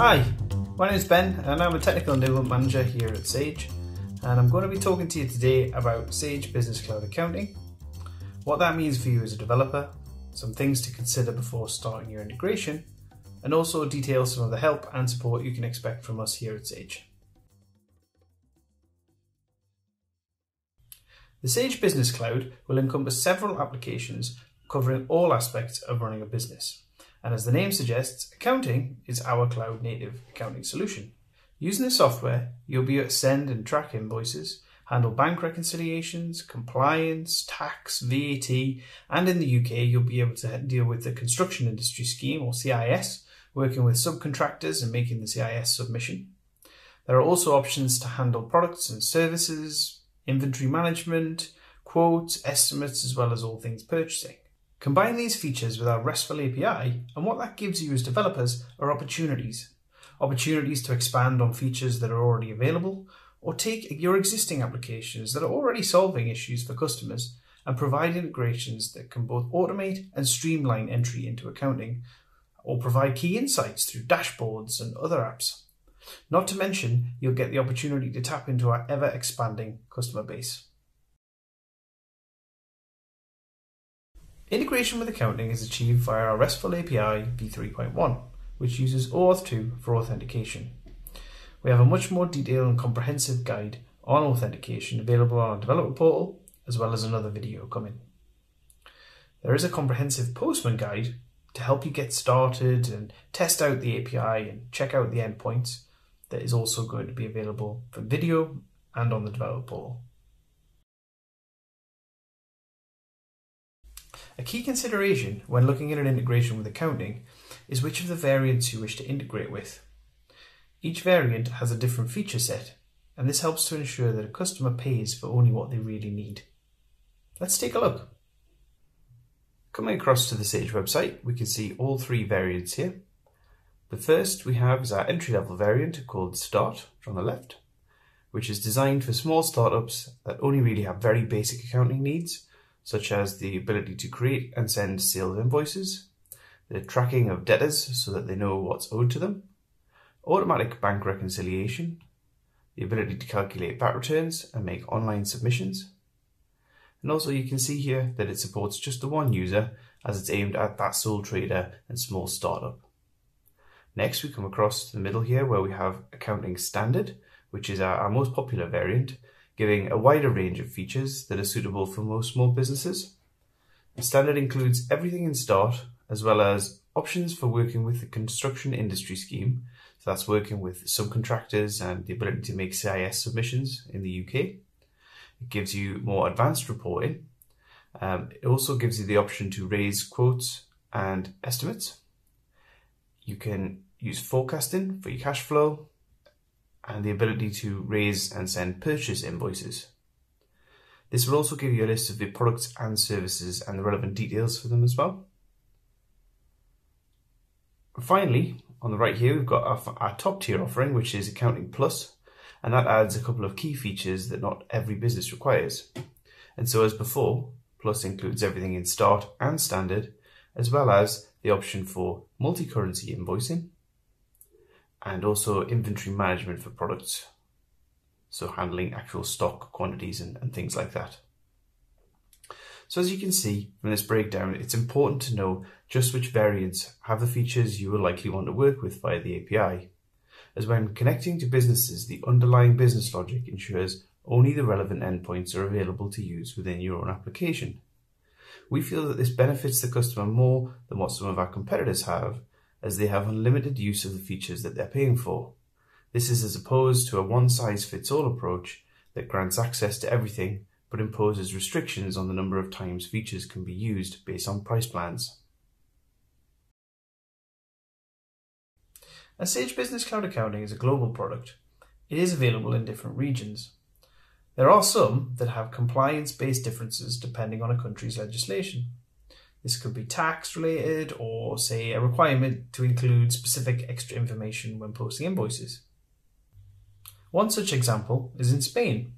Hi, my name is Ben and I'm a Technical Enablement Manager here at Sage and I'm going to be talking to you today about Sage Business Cloud Accounting, what that means for you as a developer, some things to consider before starting your integration, and also detail some of the help and support you can expect from us here at Sage. The Sage Business Cloud will encompass several applications covering all aspects of running a business. And as the name suggests, accounting is our cloud native accounting solution. Using the software, you'll be able to send and track invoices, handle bank reconciliations, compliance, tax, VAT, and in the UK, you'll be able to deal with the construction industry scheme or CIS, working with subcontractors and making the CIS submission. There are also options to handle products and services, inventory management, quotes, estimates, as well as all things purchasing. Combine these features with our RESTful API, and what that gives you as developers are opportunities. Opportunities to expand on features that are already available, or take your existing applications that are already solving issues for customers and provide integrations that can both automate and streamline entry into accounting, or provide key insights through dashboards and other apps. Not to mention, you'll get the opportunity to tap into our ever expanding customer base. Integration with accounting is achieved via our RESTful API v3.1, which uses OAuth 2 for authentication. We have a much more detailed and comprehensive guide on authentication available on our developer portal, as well as another video coming. There is a comprehensive Postman guide to help you get started and test out the API and check out the endpoints that is also going to be available for video and on the developer portal. A key consideration when looking at an integration with accounting is which of the variants you wish to integrate with. Each variant has a different feature set, and this helps to ensure that a customer pays for only what they really need. Let's take a look. Coming across to the Sage website, we can see all three variants here. The first we have is our entry-level variant called Start on the left, which is designed for small startups that only really have very basic accounting needs such as the ability to create and send sales invoices, the tracking of debtors so that they know what's owed to them, automatic bank reconciliation, the ability to calculate VAT returns and make online submissions. And also you can see here that it supports just the one user as it's aimed at that sole trader and small startup. Next we come across to the middle here where we have accounting standard, which is our, our most popular variant giving a wider range of features that are suitable for most small businesses. The standard includes everything in Start, as well as options for working with the construction industry scheme. So that's working with subcontractors and the ability to make CIS submissions in the UK. It gives you more advanced reporting. Um, it also gives you the option to raise quotes and estimates. You can use forecasting for your cash flow, and the ability to raise and send purchase invoices. This will also give you a list of the products and services and the relevant details for them as well. Finally, on the right here, we've got our, our top tier offering, which is Accounting Plus, and that adds a couple of key features that not every business requires. And so as before, Plus includes everything in Start and Standard, as well as the option for multi-currency invoicing, and also inventory management for products. So handling actual stock quantities and, and things like that. So as you can see from this breakdown, it's important to know just which variants have the features you will likely want to work with via the API. As when connecting to businesses, the underlying business logic ensures only the relevant endpoints are available to use within your own application. We feel that this benefits the customer more than what some of our competitors have as they have unlimited use of the features that they're paying for. This is as opposed to a one-size-fits-all approach that grants access to everything but imposes restrictions on the number of times features can be used based on price plans. As Sage Business Cloud Accounting is a global product, it is available in different regions. There are some that have compliance-based differences depending on a country's legislation. This could be tax related or, say, a requirement to include specific extra information when posting invoices. One such example is in Spain.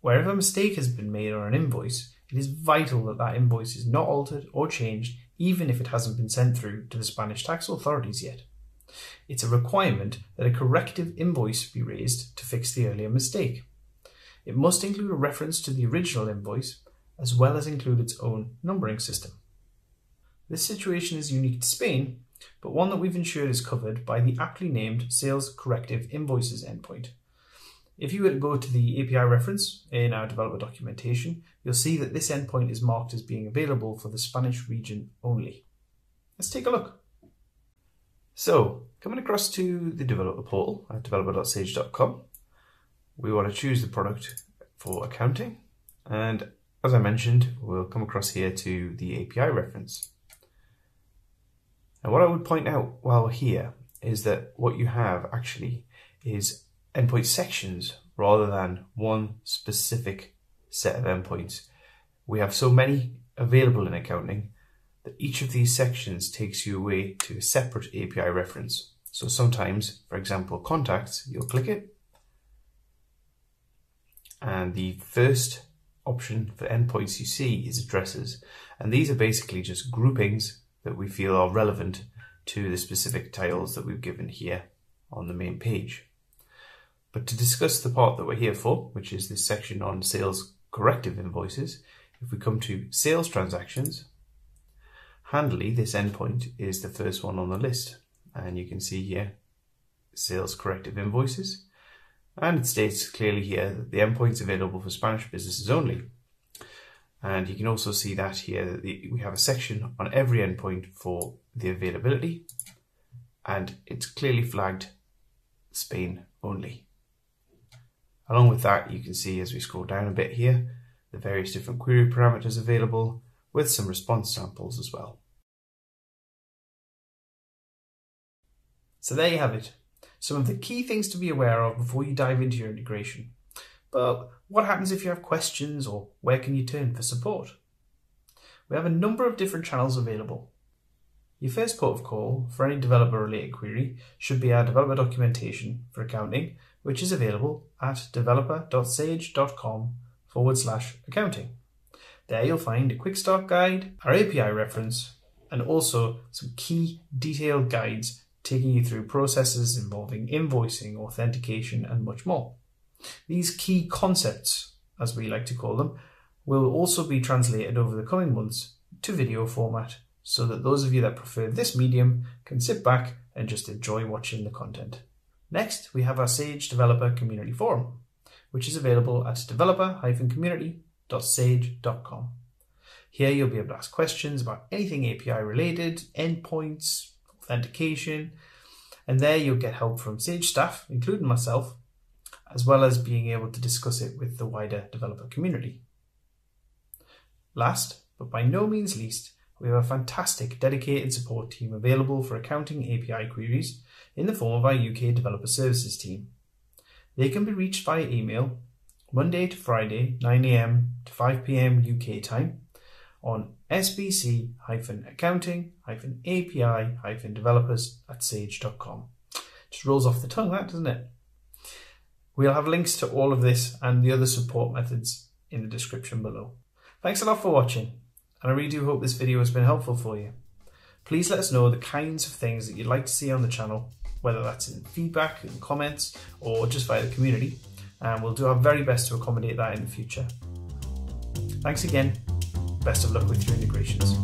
where if a mistake has been made on an invoice, it is vital that that invoice is not altered or changed, even if it hasn't been sent through to the Spanish tax authorities yet. It's a requirement that a corrective invoice be raised to fix the earlier mistake. It must include a reference to the original invoice as well as include its own numbering system. This situation is unique to Spain, but one that we've ensured is covered by the aptly named Sales Corrective Invoices endpoint. If you were to go to the API reference in our developer documentation, you'll see that this endpoint is marked as being available for the Spanish region only. Let's take a look. So, coming across to the developer portal at developer.sage.com, we want to choose the product for accounting. And as I mentioned, we'll come across here to the API reference. And what I would point out while here is that what you have actually is endpoint sections rather than one specific set of endpoints. We have so many available in accounting that each of these sections takes you away to a separate API reference. So sometimes, for example, contacts, you'll click it, and the first option for endpoints you see is addresses. And these are basically just groupings that we feel are relevant to the specific titles that we've given here on the main page. But to discuss the part that we're here for, which is this section on sales corrective invoices, if we come to sales transactions, handily this endpoint is the first one on the list. And you can see here sales corrective invoices. And it states clearly here that the endpoint is available for Spanish businesses only. And you can also see that here that we have a section on every endpoint for the availability and it's clearly flagged Spain only. Along with that, you can see as we scroll down a bit here, the various different query parameters available with some response samples as well. So there you have it. Some of the key things to be aware of before you dive into your integration. But what happens if you have questions or where can you turn for support? We have a number of different channels available. Your first port of call for any developer related query should be our developer documentation for accounting, which is available at developer.sage.com forward slash accounting. There you'll find a quick start guide, our API reference, and also some key detailed guides taking you through processes involving invoicing, authentication, and much more. These key concepts, as we like to call them, will also be translated over the coming months to video format so that those of you that prefer this medium can sit back and just enjoy watching the content. Next, we have our Sage Developer Community Forum, which is available at developer-community.sage.com. Here you'll be able to ask questions about anything API related, endpoints, authentication, and there you'll get help from Sage staff, including myself, as well as being able to discuss it with the wider developer community. Last, but by no means least, we have a fantastic dedicated support team available for accounting API queries in the form of our UK Developer Services team. They can be reached via email Monday to Friday, 9am to 5pm UK time on sbc-accounting-api-developers at sage.com. Just rolls off the tongue, that doesn't it? We'll have links to all of this and the other support methods in the description below. Thanks a lot for watching and I really do hope this video has been helpful for you. Please let us know the kinds of things that you'd like to see on the channel, whether that's in feedback, in comments, or just via the community, and we'll do our very best to accommodate that in the future. Thanks again. Best of luck with your integrations.